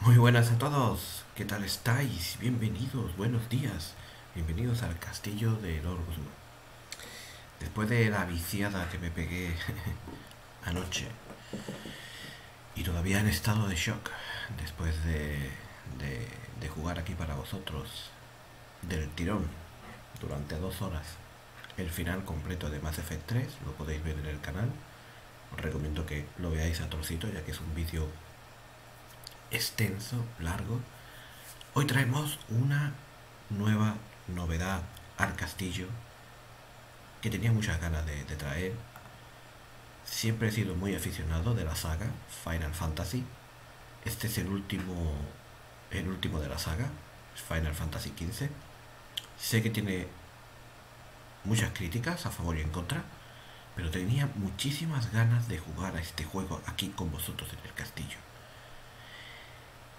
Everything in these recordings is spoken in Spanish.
Muy buenas a todos, ¿qué tal estáis? Bienvenidos, buenos días, bienvenidos al castillo de Lord. Después de la viciada que me pegué anoche y todavía en estado de shock después de, de, de jugar aquí para vosotros del tirón durante dos horas el final completo de Mass Effect 3, lo podéis ver en el canal. Os recomiendo que lo veáis a trocito ya que es un vídeo extenso, largo. Hoy traemos una nueva novedad al castillo que tenía muchas ganas de, traer. Siempre he sido muy aficionado de la saga Final Fantasy. Este es el último, el último de la saga, Final Fantasy XV. Sé que tiene muchas críticas a favor y en contra, pero tenía muchísimas ganas de jugar a este juego aquí con vosotros en el castillo.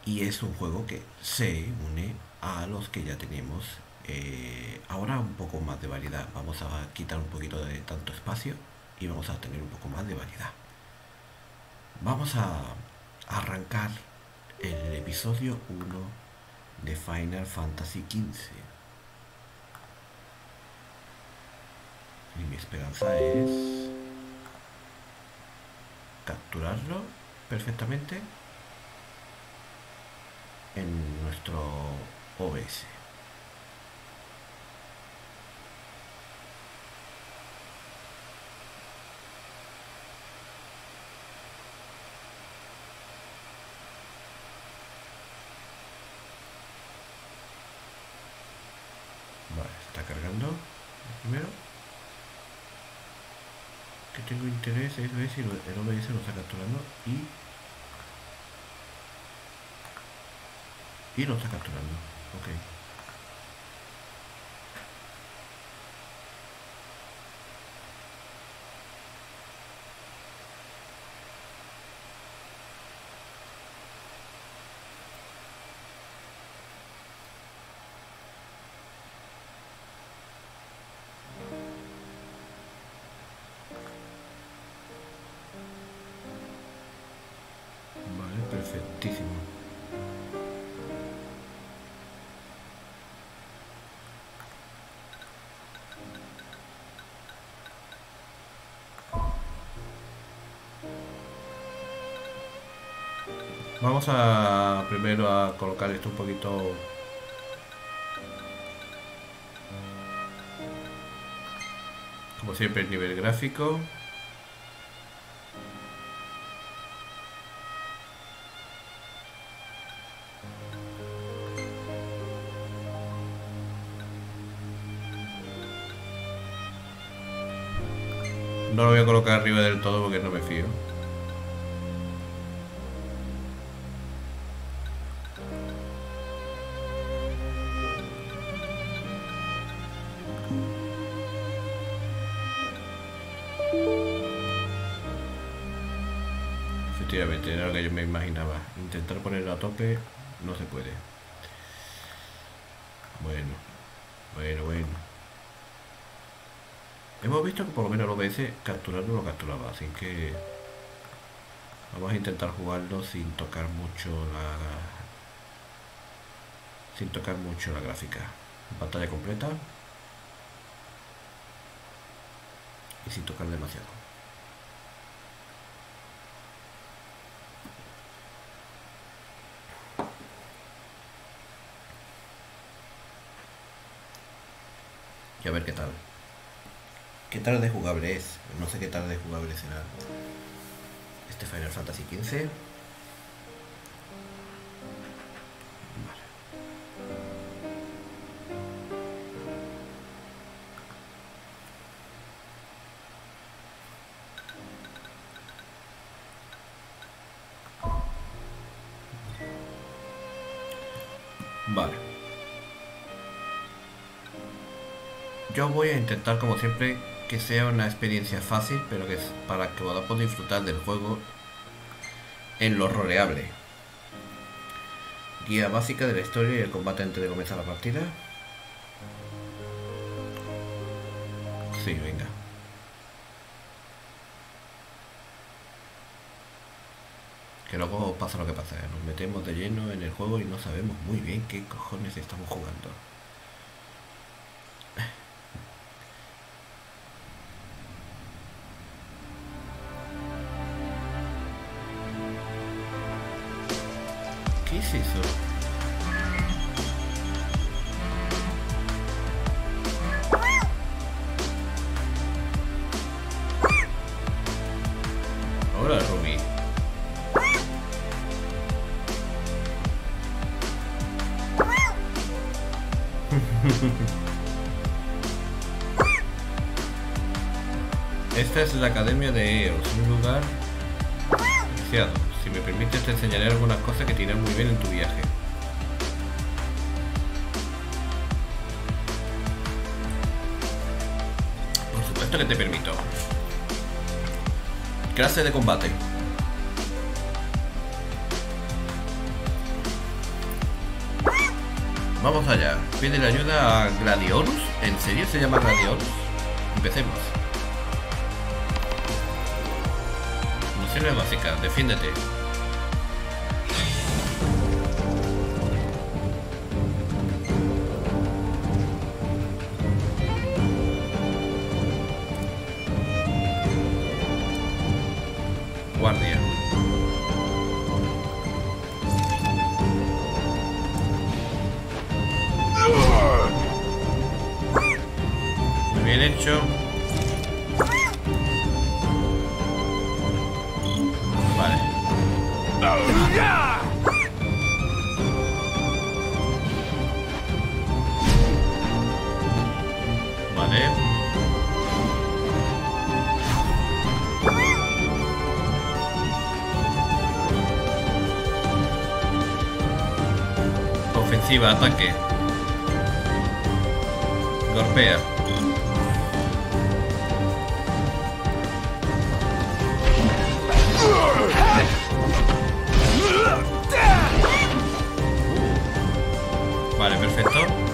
Y es un juego que se une a los que ya tenemos. Eh, ahora un poco más de variedad. Vamos a quitar un poquito de tanto espacio y vamos a tener un poco más de variedad. Vamos a arrancar el episodio 1 de Final Fantasy XV. Y mi esperanza es capturarlo perfectamente en nuestro OBS. Vale, está cargando primero. Que tengo interés es ver si el OBS lo está capturando y Y lo está capturando. Ok. Vamos a primero a colocar esto un poquito. Como siempre el nivel gráfico. No lo voy a colocar arriba del todo porque no me fío imaginaba. Intentar ponerlo a tope no se puede. Bueno, bueno, bueno. Hemos visto que por lo menos el OBS capturar no lo capturaba, así que vamos a intentar jugarlo sin tocar mucho la sin tocar mucho la gráfica. Pantalla completa y sin tocar demasiado. y a ver qué tal. ¿Qué tal de jugable es? No sé qué tal de jugable será este Final Fantasy XV. Vale. Yo voy a intentar, como siempre, que sea una experiencia fácil, pero que es para que podamos disfrutar del juego en lo roleable. Guía básica de la historia y el combate antes de comenzar la partida. Sí, venga. Que luego pasa lo que pasa, ¿eh? nos metemos de lleno en el juego y no sabemos muy bien qué cojones estamos jugando. Esta es la Academia de EOS, un lugar apreciado. Si me permites te enseñaré algunas cosas que te muy bien en tu viaje. Por supuesto que te permito. Clase de combate. Vamos allá. Pide la ayuda a Gladiolus. ¿En serio se llama Gladiolus? Empecemos. Defiéndete. Ofensiva, ataque. Golpea. Vale, perfecto.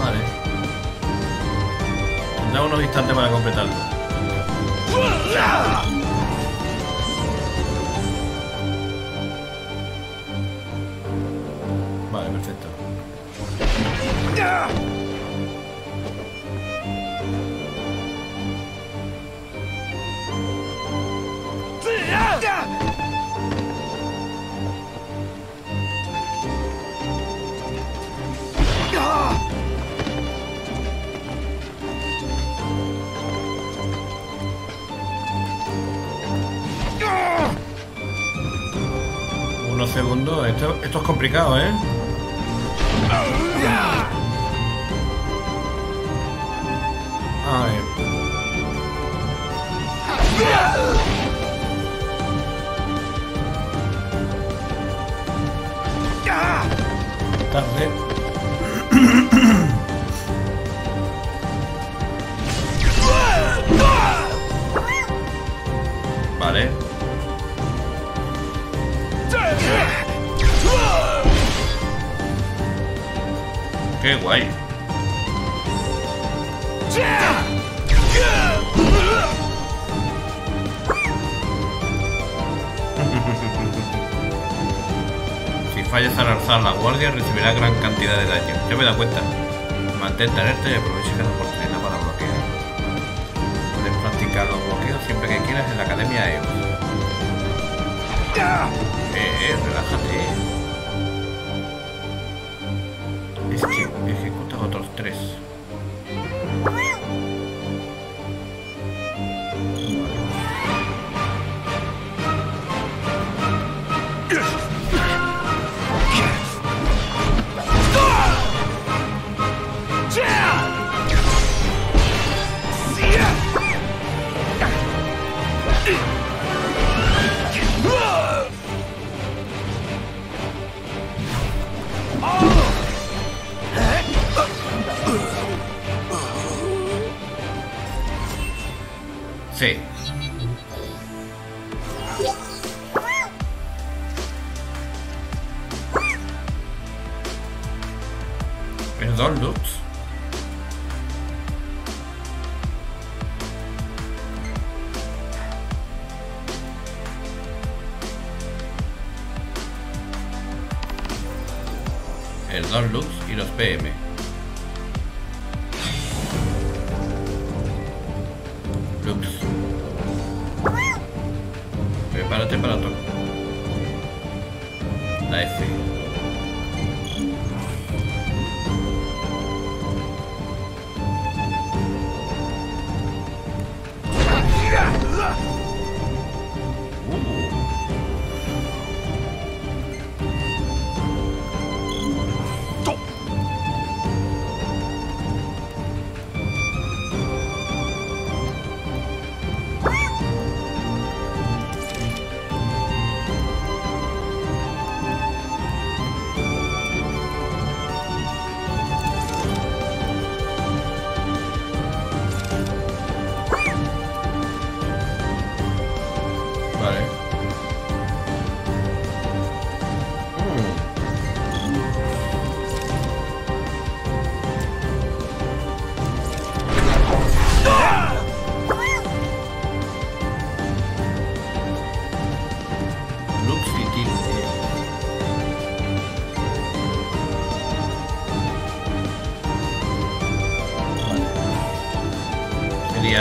Vale. Tendrá unos instantes para completarlo. Unos segundos. Esto, es complicado, ¿eh? La guardia recibirá gran cantidad de daño. Yo me da cuenta. Mantente alerta y aprovecha cada oportunidad para bloquear. Puedes practicar los bloqueos siempre que quieras en la Academia EOS. Eh, eh, relájate. Es que ejecuta otros tres. Sí. Perdón, Lux. El Don Lux y los PM.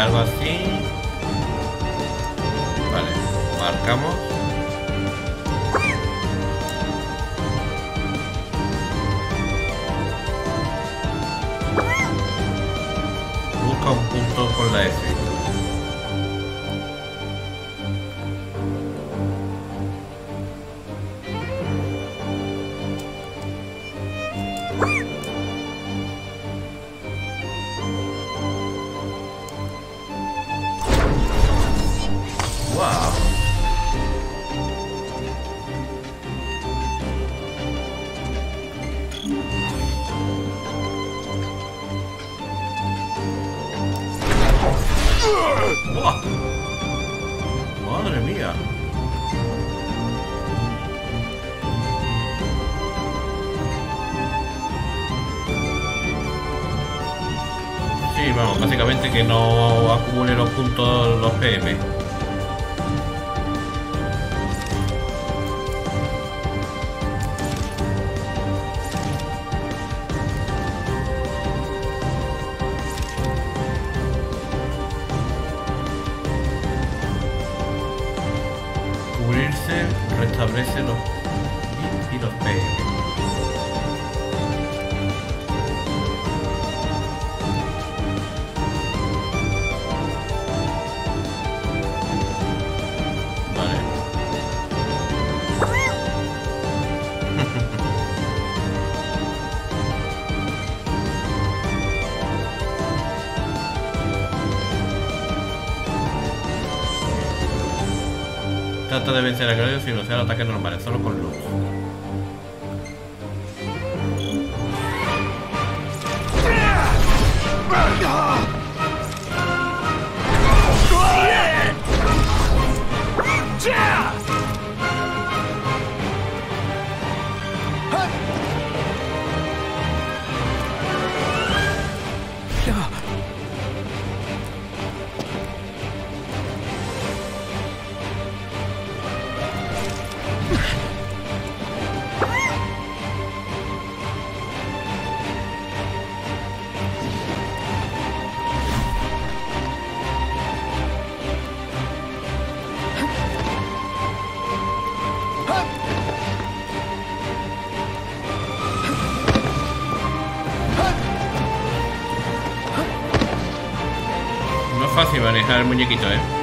about que no acumule los puntos los PM. Cubrirse restablece los Trata de vencer a Claudio sin usar ataques normales, solo con luz. Fácil manejar el muñequito, eh.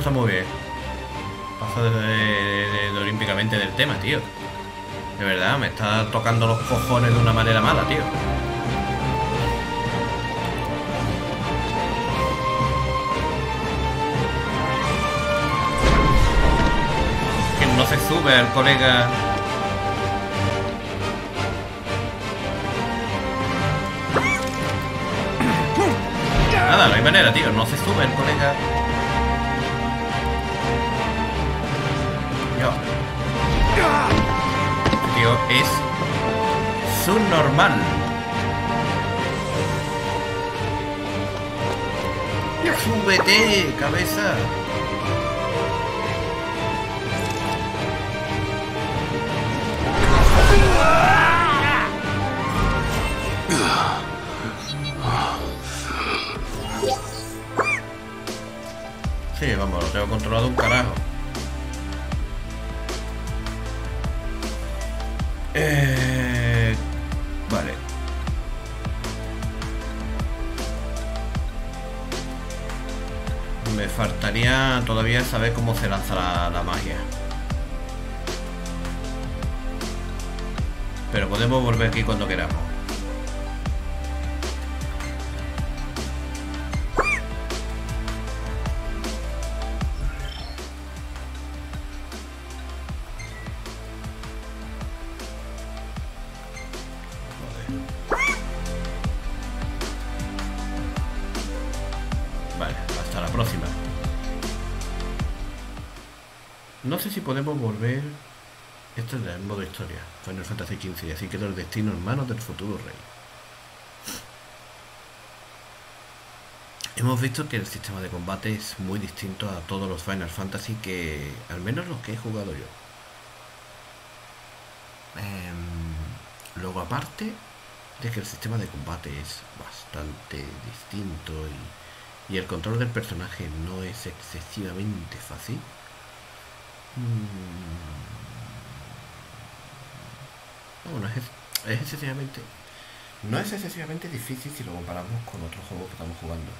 Está muy bien. Paso de, olímpicamente del tema, tío. De verdad, me está tocando los cojones de una manera mala, tío. Que no se sube el colega. Nada, no hay manera, tío. No se sube el colega. Es subnormal. ¡Súbete, cabeza! Sí, vamos, lo tengo controlado un carajo. Todavía saber cómo se lanza la, magia. Pero podemos volver aquí cuando queramos. No sé si podemos volver. Esto es el modo historia. Final Fantasy XV. Así quedó el destino en manos del futuro rey. Hemos visto que el sistema de combate es muy distinto a todos los Final Fantasy que, al menos los que he jugado yo. Em, luego, aparte de que el sistema de combate es bastante distinto y el control del personaje no es excesivamente fácil. Mm, Bueno, es, es excesivamente. No es excesivamente difícil si lo comparamos con otros juegos que estamos jugando.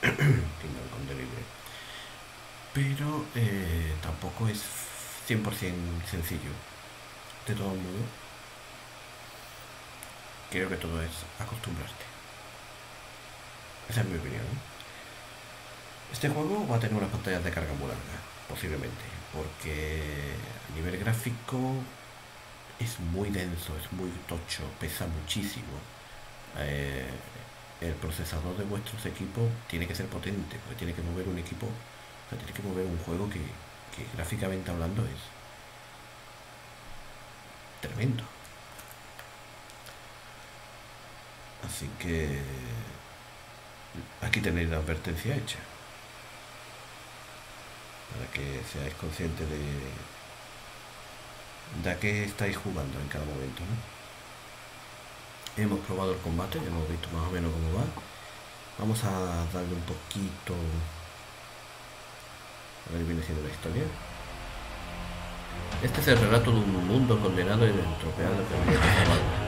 Come Delivery. Pero eh, tampoco es 100% sencillo. De todo modo, creo que todo es acostumbrarte. Esa es mi opinión. Este juego va a tener unas pantallas de carga muy largas, posiblemente, porque a nivel gráfico es muy denso, es muy tocho, pesa muchísimo. Eh, el procesador de vuestros equipos tiene que ser potente, porque tiene que mover un equipo, tiene que mover un juego que, que gráficamente hablando es tremendo. Así que aquí tenéis la advertencia hecha. Para que seáis conscientes de, de a qué estáis jugando en cada momento. ¿no? Hemos probado el combate, hemos visto más o menos cómo va. Vamos a darle un poquito. A ver, viene siendo la historia. Este es el relato de un mundo condenado y estropeado que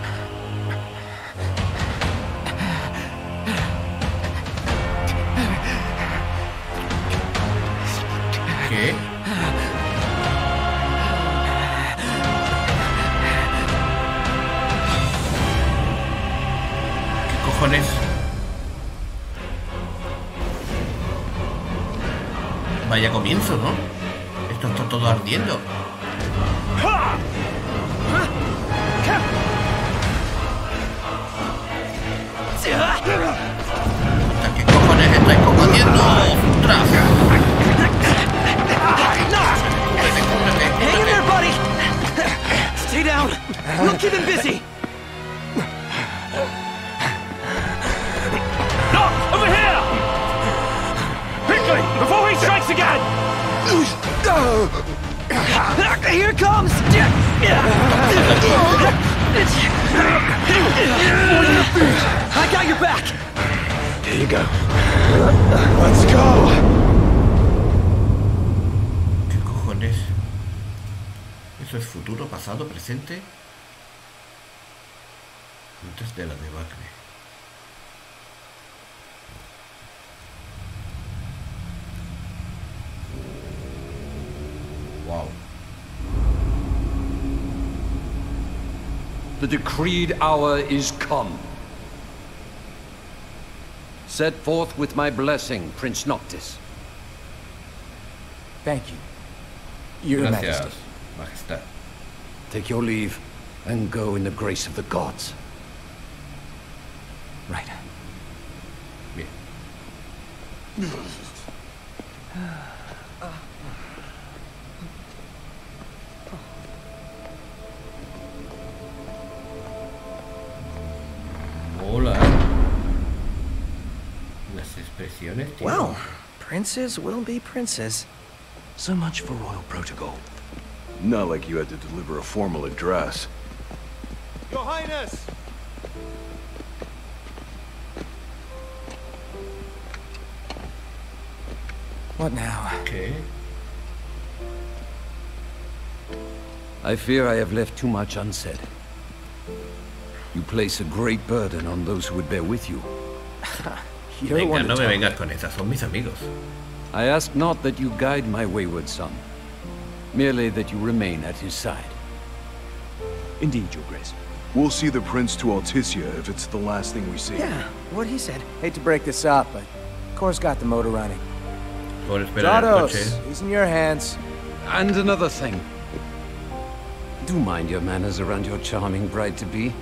cojones? Vaya comienzo, ¿no? Esto está todo ardiendo. ¿Qué cojones estáis combatiendo? ¡Ostras! Hang in there, buddy! Stay down. We'll keep him busy. Again! Here comes! I got your back! Here you go. Let's go! ¿Qué cojones? ¿Eso es futuro, pasado, presente? Antes de la debacle. The decreed hour is come. Set forth with my blessing, Prince Noctis. Thank you. Your Gracias, Majesty. Majestad. Take your leave and go in the grace of the gods. Right. Bien. Hola. Las expresiones, tío. Well, princes will be princes. So much for royal protocol. Not like you had to deliver a formal address. Your Highness! What now? ¿Qué? I fear I have left too much unsaid. You place a great burden on those who would bear with you. You're Venga, no to me tell me. vengas con esas, son mis amigos. I ask not that you guide my wayward son, merely that you remain at his side. Indeed, Your Grace. We'll see the prince to Alticia if it's the last thing we see. Yeah, what he said. Hate to break this up, but Kor's got the motor running. Por esperar el Dados, coche. he's in your hands. And another thing. Do mind your manners around your charming bride-to-be.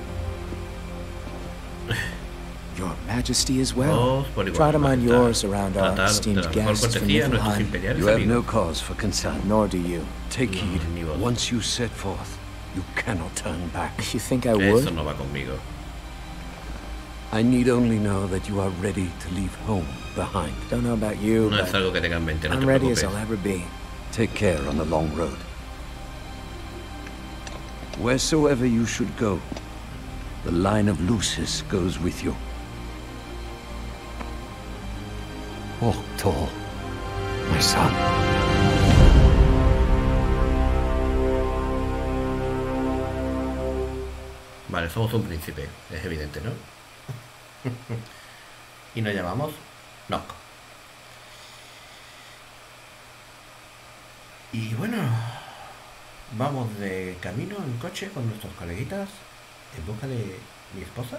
Majesty as well. Oh, Todos Try to mind yours around our ah, esteemed guests from cortesía Niflheim. You have no cause for concern. Nor do you. Take mm, heed. ni. Once you set forth, you cannot turn back. You think I Eso would, no va conmigo. I need only know that you are ready to leave home behind. don't know about you, No but algo que tenga en mente, no I'm te ready as. I'll ever be. Take care on the long road. Wheresoever you should go, the line of Lucis goes with you. Walk tall, my son. Vale, somos un príncipe, es evidente, ¿no? y nos llamamos Nock. Y bueno, vamos de camino en coche con nuestros coleguitas en busca de mi esposa.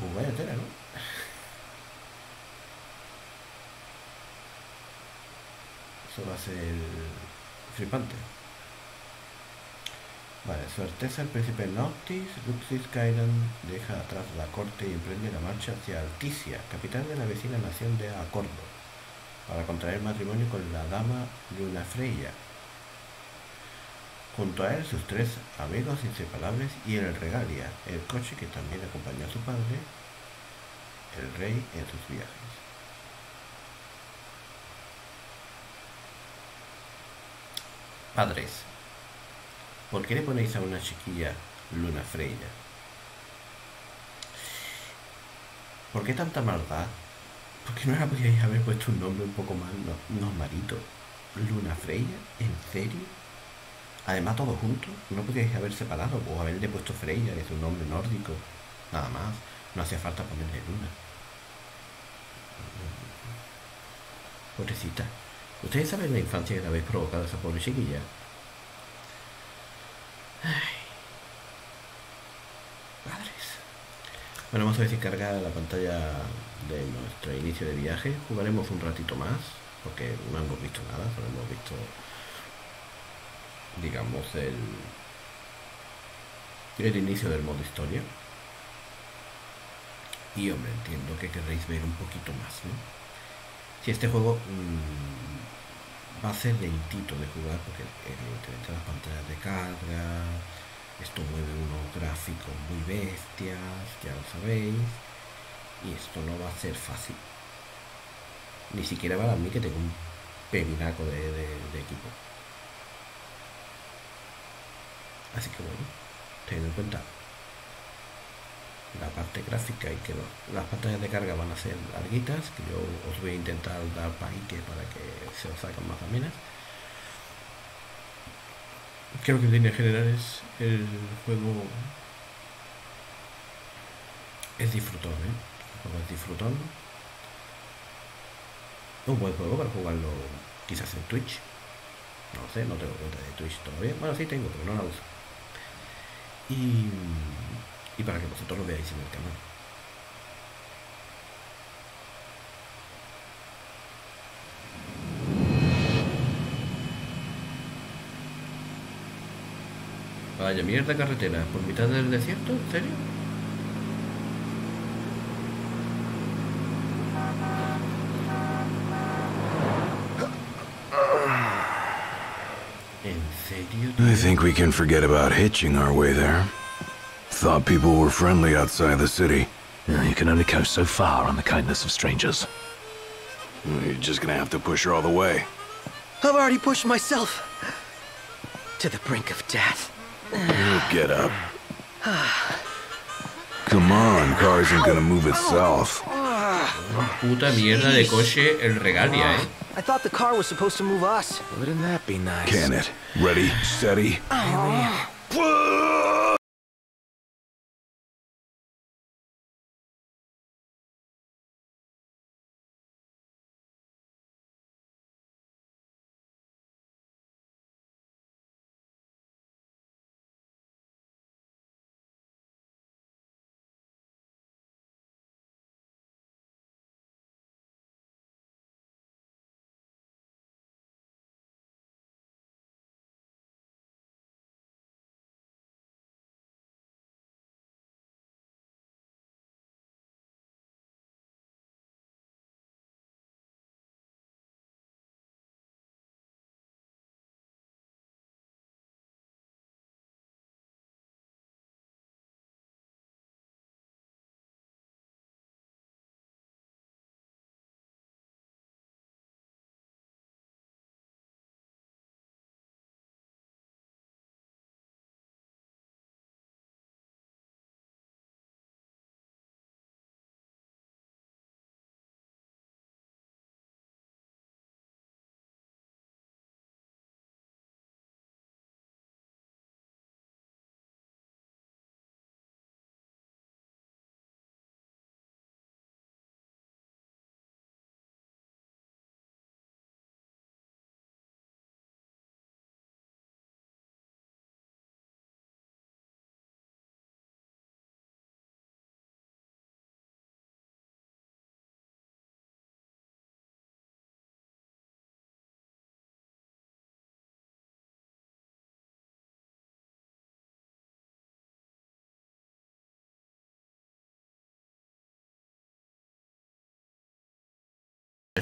Pues vaya tela, ¿no? Eso va a ser flipante. Vale, su Alteza el Príncipe Noctis, Luxis Kaidan deja atrás la corte y emprende la marcha hacia Alticia, capital de la vecina nación de Acordo, para contraer matrimonio con la dama Luna Freya. Junto a él sus tres amigos inseparables y el Regalia, el coche que también acompañó a su padre, el rey, en sus viajes. Padres, ¿por qué le ponéis a una chiquilla Luna Freya? ¿Por qué tanta maldad? ¿Por qué no la podíais haber puesto un nombre un poco más no- normalito? ¿Luna Freya? ¿En serio? Además, todos juntos, ¿no podíais haber separado o haberle puesto Freya, que es un nombre nórdico? Nada más, no hacía falta ponerle Luna. Pobrecita. ¿Ustedes saben la infancia que le habéis provocado a esa pobre chiquilla? Madres. Bueno, vamos a descargar la pantalla de nuestro inicio de viaje. Jugaremos un ratito más, porque no hemos visto nada, solo hemos visto, digamos, el, el inicio del modo historia. Y hombre, entiendo que querréis ver un poquito más. Si este juego mm, va a ser lentito de jugar, porque evidentemente las pantallas de carga, esto mueve unos gráficos muy bestias, ya lo sabéis, y esto no va a ser fácil. Ni siquiera para mí que tengo un pepinaco de- de equipo. Así que bueno, teniendo en cuenta la parte gráfica y que las pantallas de carga van a ser larguitas, que yo os voy a intentar dar paíque para que se os hagan más amenas. Creo que en líneas generales el juego es disfrutón, ¿eh? El es disfrutón. Un buen juego para jugarlo quizás en Twitch. No sé, no tengo cuenta de Twitch todavía. Bueno, sí tengo, pero no la uso. Y, y para que vosotros lo veáis en el canal. Vaya mierda carretera, por mitad del desierto, ¿en serio? I think we can forget about hitching our way there. Thought people were friendly outside the city. You can only go so far on the kindness of strangers. You're just gonna have to push her all the way. I've already pushed myself to the brink of death. You Get up. Come on, car isn't gonna move itself. Puta mierda de coche el regalia, ¿eh? I thought the car was supposed to move us. Wouldn't that be nice? Can it? Ready, steady.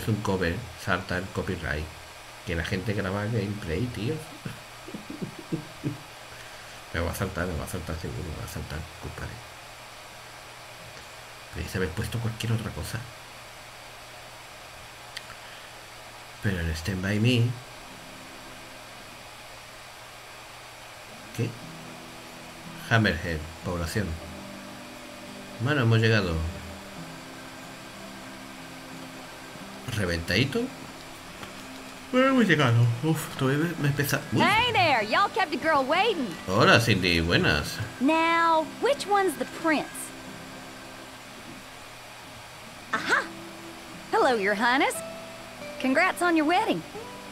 Es un cover, salta el copyright. Que la gente graba gameplay, tío. me va a saltar, me va a saltar seguro, me va a saltar, compadre. Podéis haber puesto cualquier otra cosa. Pero el Stand By Me... ¿Qué? Hammerhead, población. Bueno, hemos llegado. ¿Reventadito? Bueno, hemos llegado. Uf, todavía me, me pesa. Uy. Hey there, y'all kept a girl waiting. Hola, Cindy, buenas. Now, which one's the prince? Aha! Hello, your highness. Congrats on your wedding.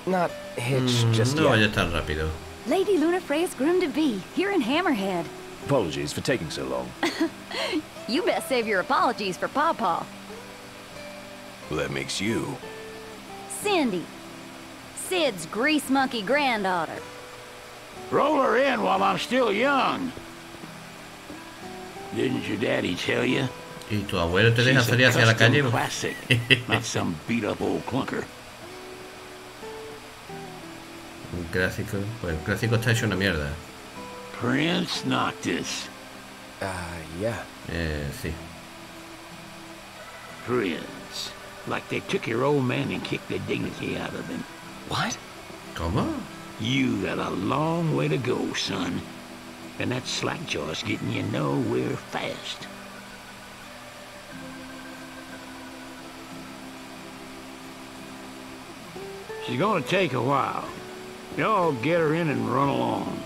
Not hitched just Mm, no yet. vaya tan rápido. Lady Lunafreya's groom to be, here in Hammerhead. Apologies for taking so long. You best save your apologies for Pawpaw. Well, that makes you. Cindy. Sid's grease monkey granddaughter. Roll her in while I'm still young. Didn't your daddy tell you? Y tu abuelo te deja She's a salir hacia la custom calle. classic, not some beat-up old clunker. Un clásico. Pues el clásico está hecho una mierda. Prince Noctis. Uh, yeah. Eh, sí. Prince. Like they took your old man and kicked the dignity out of him. What? Come on. You got a long way to go, son. And that slackjaw's getting you nowhere fast. She's gonna take a while. Y'all get her in and run along.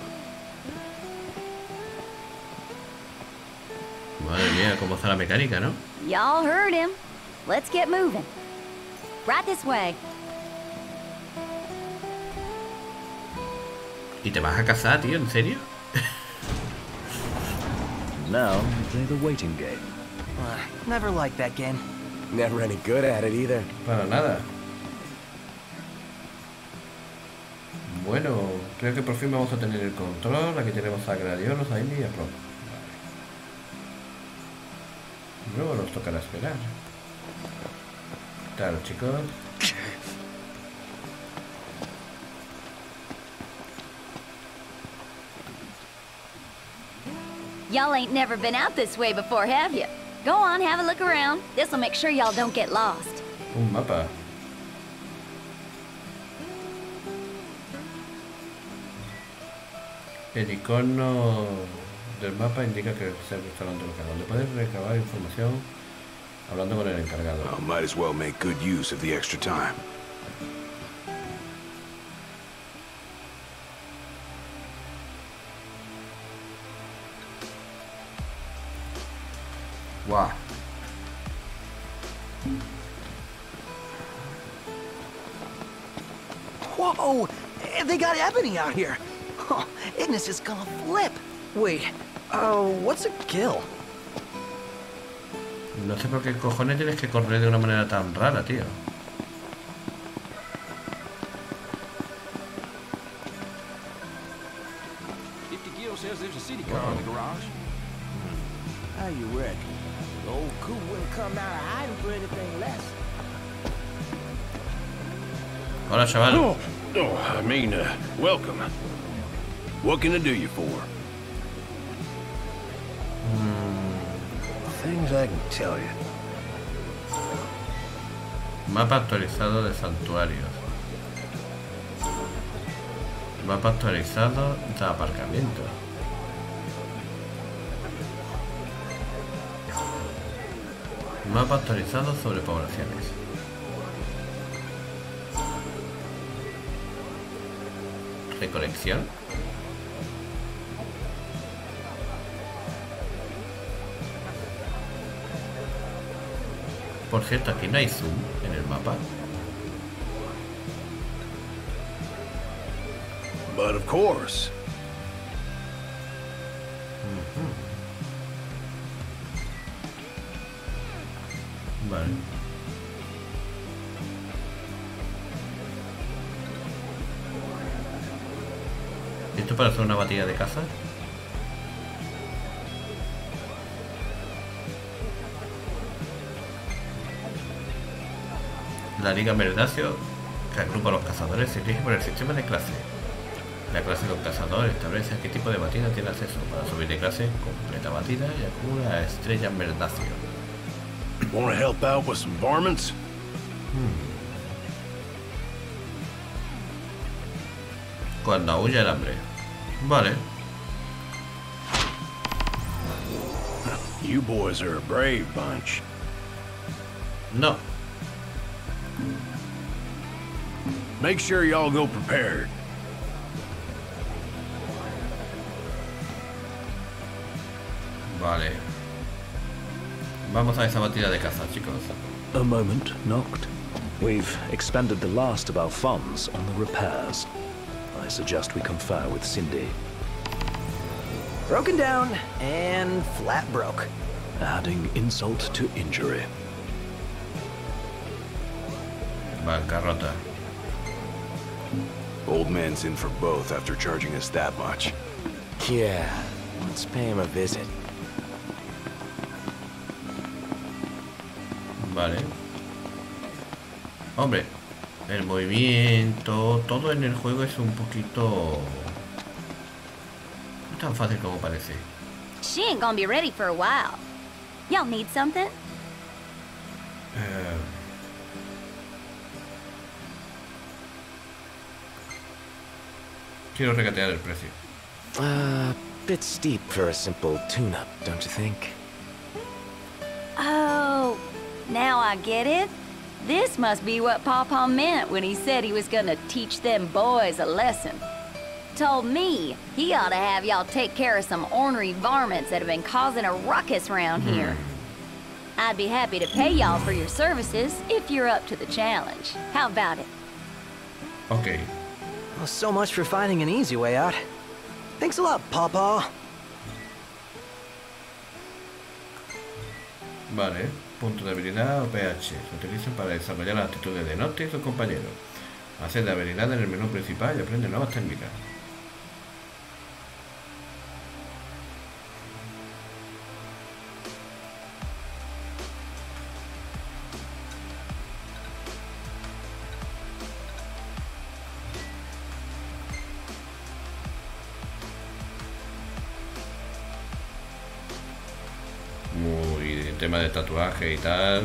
Madre mía, cómo está la mecánica, ¿no? Y'all heard him. Let's get moving. Right this way. ¿Y te vas a casar, tío? ¿En serio? Now we play the waiting game. Uh, never liked that game. Never any good at it either. Para nada. Bueno, creo que por fin vamos a tener el control. Aquí tenemos a Gladiolos, a Indy y a Rob. Luego nos tocará esperar. Chicos. Y'all ain't never been out this way before, have you? Go on, have a look around. This'll make sure y'all don't get lost. Un mapa. El icono del mapa indica que se está restaurante local, donde puedes recabar información hablando con el encargado. Well, might as well make good use of the extra time. Guau. Whoa! They got Ebony out here. Oh, Ignis is gonna flip. Wait, uh, what's a kill? No sé por qué cojones tienes que correr de una manera tan rara, tío. Hola, chaval. Oh, I mean, uh, welcome. What can I do you for? Mapa actualizado de santuarios. Mapa actualizado de aparcamiento. Mapa actualizado sobre poblaciones. Recolección. Por cierto, aquí no hay zoom en el mapa. But of course. Vale. ¿Esto para hacer una batida de caza? La Liga Merdacio, que agrupa a los cazadores, se rige por el sistema de clase. La clase de un cazador establece a qué tipo de batida tiene acceso. Para subir de clase, completa batida y acumula estrellas Merdacio. Want to help out with some varmints? Cuando aúlla el hambre. Vale. You boys are a brave bunch. No. Make sure y'all go prepared. Vale. Vamos a esa batida de caza, chicos. A moment, Noct. We've expended the last of our funds on the repairs. I suggest we confer with Cindy. Broken down and flat broke. Adding insult to injury. Bancarrota. Old man's in for both after charging us that much. Yeah, let's pay him a visit. Vale. Hombre, el movimiento, todo en el juego es un poquito... No tan fácil como parece. She ain't gonna be ready for a while. Y'all need something? Eh, Quiero regatear el precio. Uh, bit steep for a simple tune-up, don't you think? Oh, now I get it. This must be what Pawpaw meant when he said he was gonna teach them boys a lesson. Told me he ought to have y'all take care of some ornery varmints that have been causing a ruckus around here. I'd be happy to pay y'all for your services if you're up to the challenge. How about it? Ok. Well, so much for finding an easy way out. Thanks a lot, Pawpaw. Vale. Punto de habilidad o PH. Se utilizan para desarrollar las actitudes de Noctis y sus compañeros. Hacer de habilidad en el menú principal y aprende nuevas técnicas. De tatuaje y tal.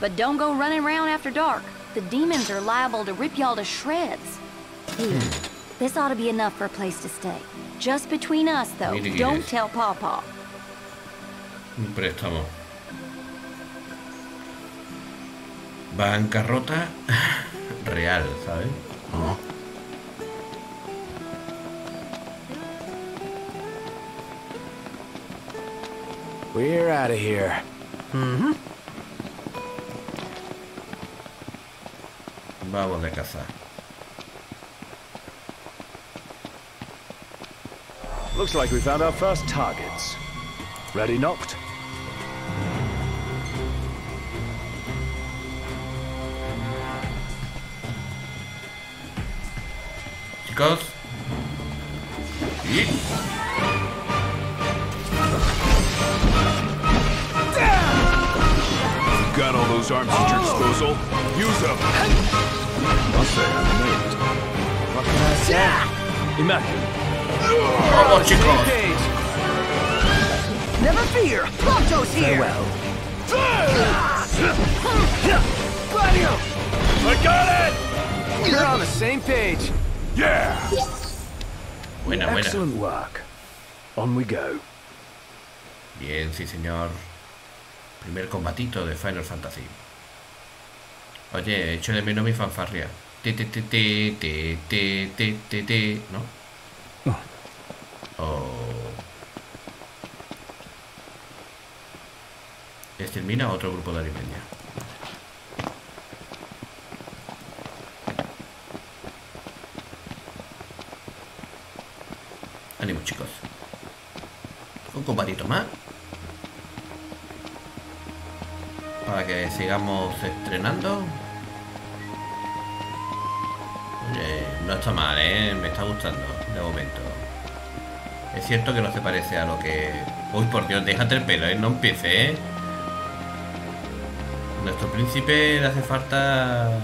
But don't go running around after dark. The demons are liable to rip y'all to shreds. Here, this ought to be enough for a place to stay. Just between us, though. Don't eres. tell Pawpaw. Un préstamo. Bancarrota real, ¿sabes? We're out of here. Vamos de cazar. Looks like we found our first targets. Ready, knocked? Chicos. Y... You've got all those arms at your disposal. Use them. Must say I'm amazed. What can I say? Immaculate. ¡Vamos, chicos! Never fear, Prompto's here. Farewell. Gladio, I got it! you're on the same page. Yeah! Buena, buena. Excellent work. On we go. Bien, sí, señor. Primer combatito de Final Fantasy. Oye, echo de menos mi fanfarria. Ti, ti, ti, ti, ti, ti, ti, ti, ti, ¿No? Oh. Extermina otro grupo de alimeña. Ánimo, chicos. Un combatito más. Para que sigamos estrenando. Oye, no está mal, ¿eh? Me está gustando de momento. Es cierto que no se parece a lo que... Uy, por Dios, déjate el pelo, ¿eh? No empiece, ¿eh? Nuestro príncipe le hace falta...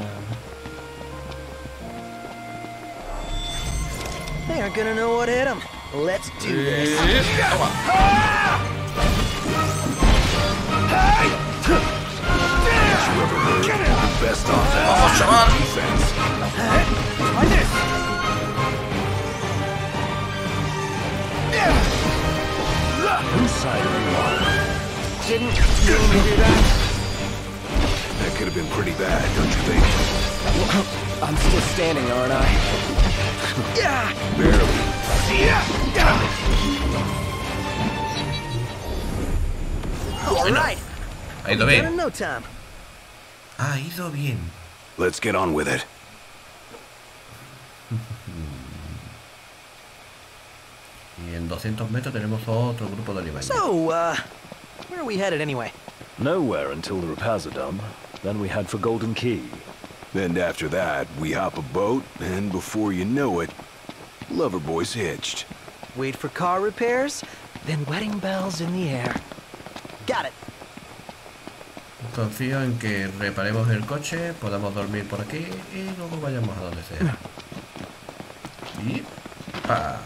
They aren't gonna know what hit them. Let's do this. Eh, toma. Best offense. ¡Vamos, chaval! Defense. Whose side are you on? Didn't mean to do that. That could have been pretty bad, don't you think? I'm still standing, aren't I? Yeah. Barely. All right. Ha ido Done bien. in no time. Ha ido bien. Let's get on with it. Y en 200 metros tenemos otro grupo de alimañas. So, uh, where are we headed anyway? Nowhere until the repairs are done. Then we head for Golden Key. And after that, we hop a boat, and before you know it, Loverboy's hitched. Wait for car repairs, then wedding bells in the air. Got it. Confío en que reparemos el coche, podamos dormir por aquí y luego vayamos a donde sea. Y... ¡pa!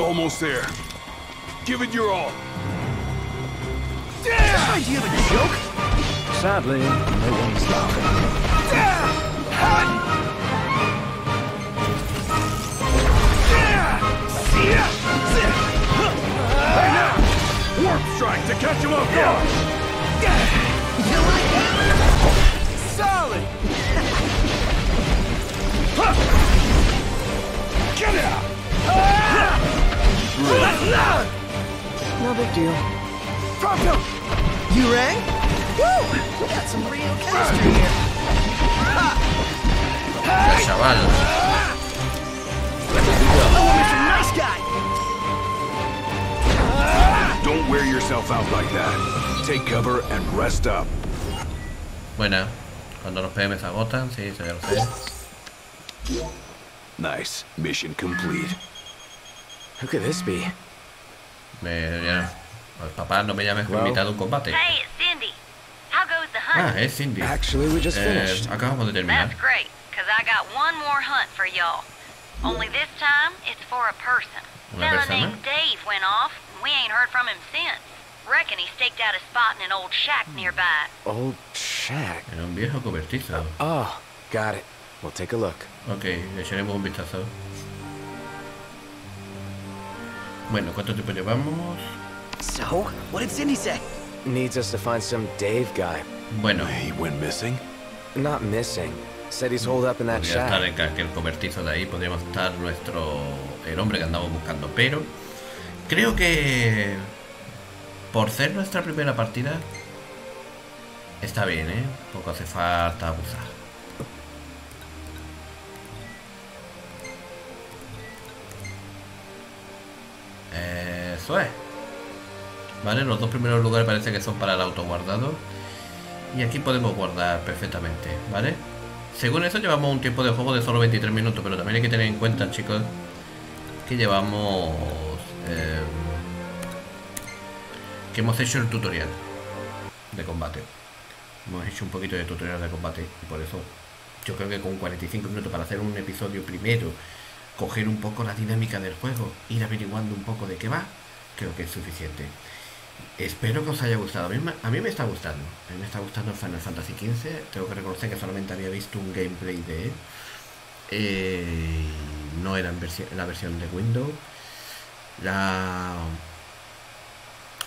Almost there. Give it your all. Sadly, no one's laughing. Warp strike to catch him off guard. Solid. Get out. No big deal. Pronto. You rang? Woo! We got some real chemistry here. Yourself out like that. Take cover and rest up. Buena. Cuando los PM se agotan, sí, eso ya lo sé. Nice. Mission complete. Who could this be? Me, ya, pues, papá, no me llames que invitado a un combate. Hey, it's Cindy. How goes the hunt? Ah, hunt? es Cindy. Actually, we just Eh, finished. acabamos de terminar. That's great, because I got one more hunt for y'all. Only this time, it's for a person. Una Fella persona? named Dave went off, and we ain't heard from him since. Reckon he staked out a spot in an old shack nearby. Old shack. Era un viejo cobertizo. Oh, got it. We'll take a look. Ok, le echaremos un vistazo. Bueno, ¿cuánto tiempo llevamos? So, what did Cindy say? Needs us to find some Dave guy. Bueno, He went missing? Not missing. Said he's holed up in that podría estar shack. en aquel cobertizo de ahí, podríamos estar nuestro. el hombre que andamos buscando, pero. Creo que. Por ser nuestra primera partida. Está bien, ¿eh? Poco hace falta abusar. Eso es. Vale, los dos primeros lugares parece que son para el autoguardado. Y aquí podemos guardar perfectamente, ¿vale? Según eso llevamos un tiempo de juego de solo 23 minutos, pero también hay que tener en cuenta, chicos, que llevamos... eh, hemos hecho el tutorial de combate. Hemos hecho un poquito de tutorial de combate y por eso yo creo que con 45 minutos para hacer un episodio primero, coger un poco la dinámica del juego, ir averiguando un poco de qué va, creo que es suficiente. Espero que os haya gustado. A mí, me- está gustando. A mí me está gustando Final Fantasy XV. Tengo que reconocer que solamente había visto un gameplay de él. Eh, no era en la versión de Windows. La,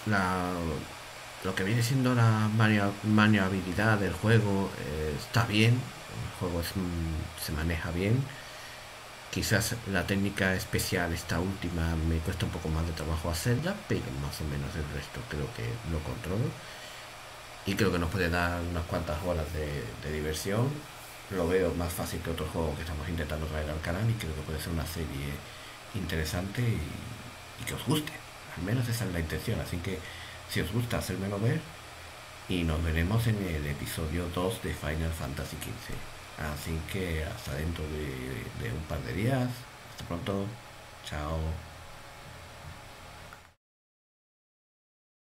lo que viene siendo la maniabilidad del juego eh, está bien. El juego es, se maneja bien. Quizás la técnica especial, esta última, me cuesta un poco más de trabajo hacerla, pero más o menos el resto creo que lo controlo. Y creo que nos puede dar unas cuantas horas de, diversión. Lo veo más fácil que otros juegos que estamos intentando traer al canal y creo que puede ser una serie interesante y que os guste. Al menos esa es la intención. Así que si os gusta hacérmelo ver, Y nos veremos en el episodio 2 de Final Fantasy XV. Así que hasta dentro de, de un par de días. Hasta pronto. Chao.